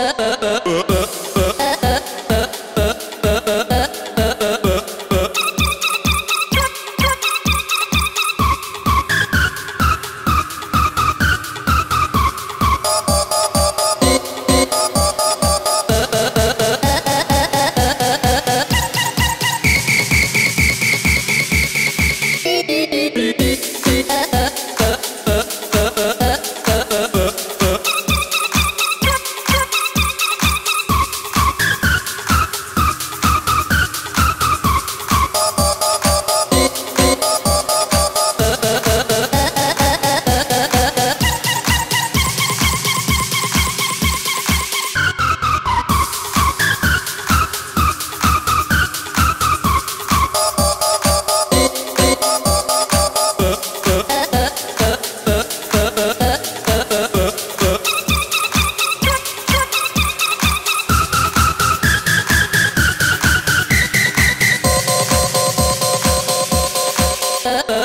Uh-uh. up.